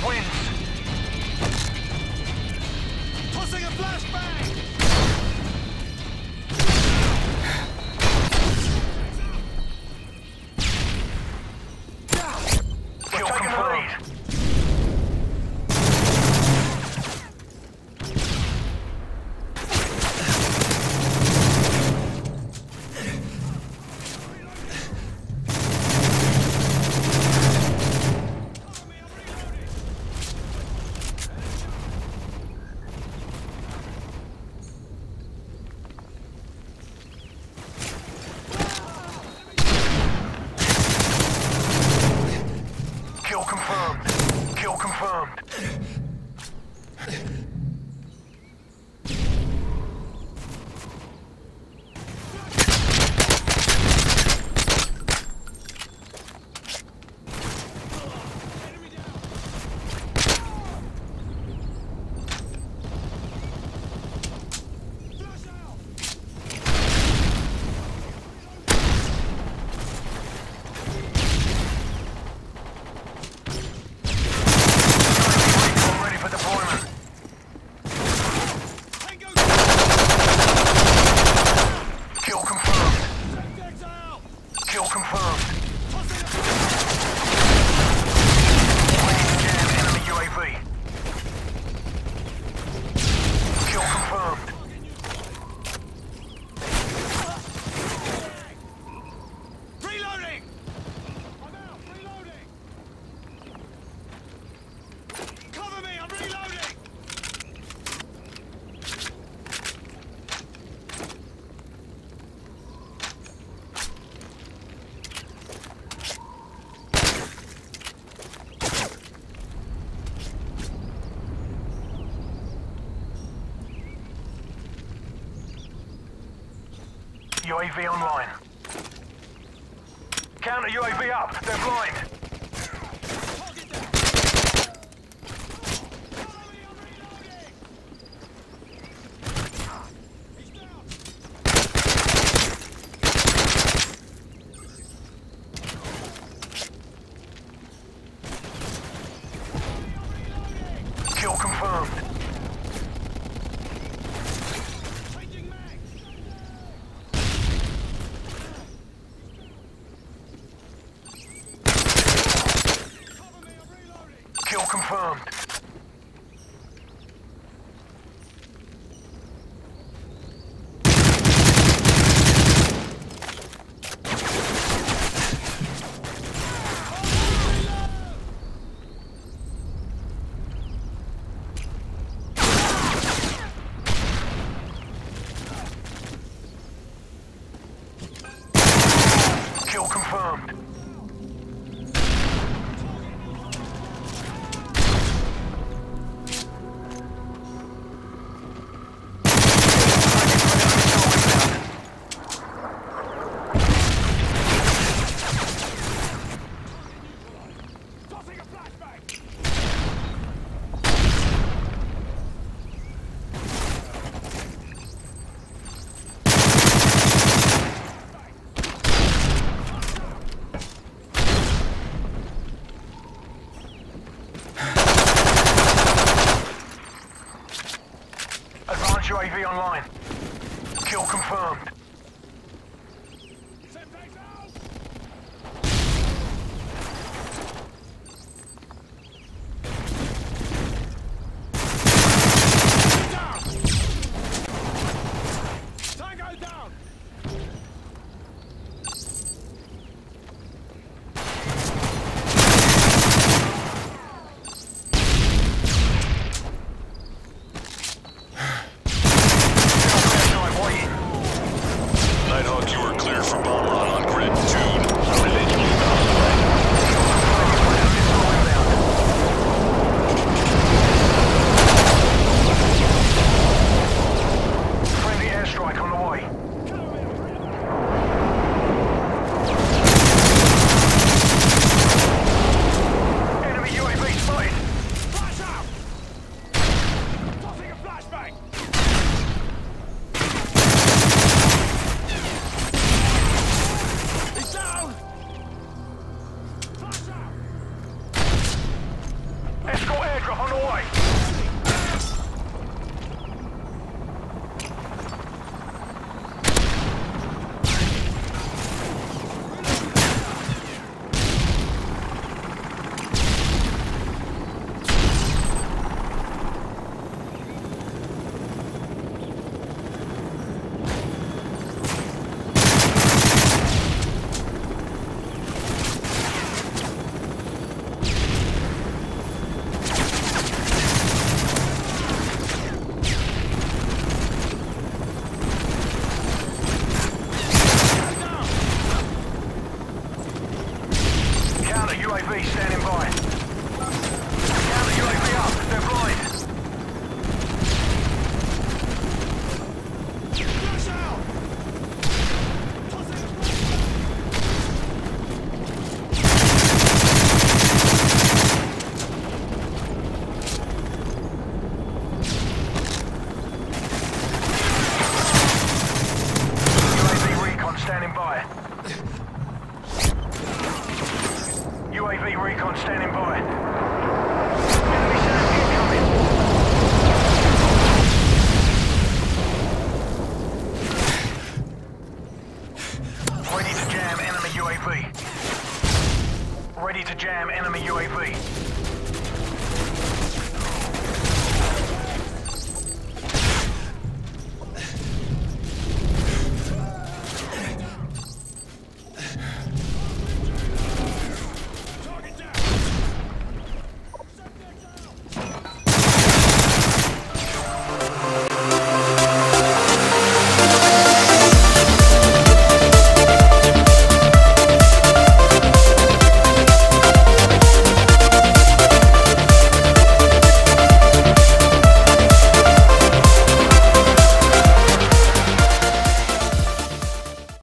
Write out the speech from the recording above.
Clear. UAV online. Counter UAV up. They're blind. UAV online. Kill confirmed. UAV standing by. Counter UAV up. They're blind. Flash out! Tossing a flashbang! UAV recon standing by. UAV recon standing by. Enemy. Ready to jam enemy UAV. Ready to jam enemy UAV.